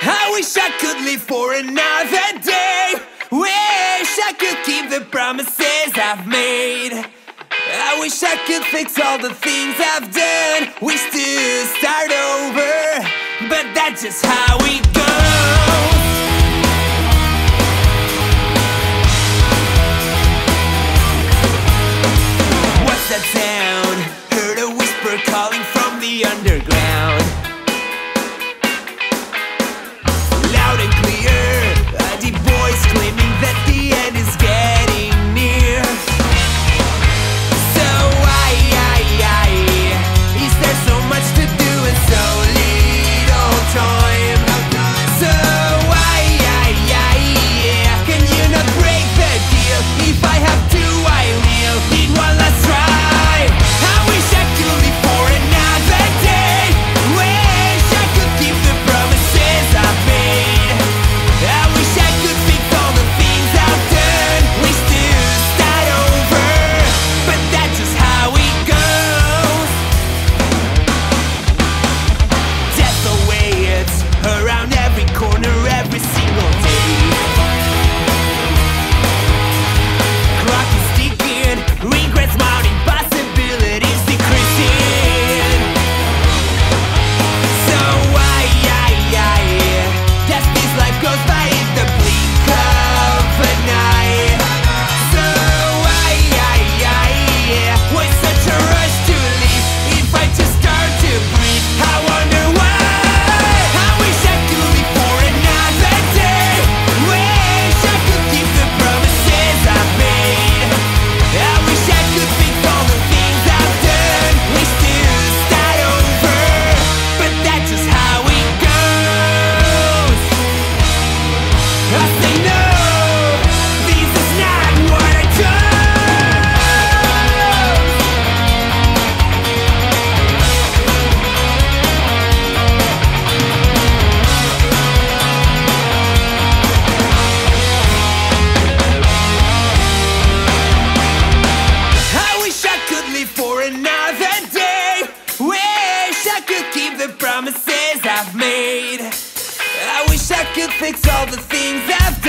I wish I could live for another day Wish I could keep the promises I've made I wish I could fix all the things I've done Wish to start over But that's just how we go. What's that sound? Heard a whisper calling from the underground the promises I've made. I wish I could fix all the things I've done.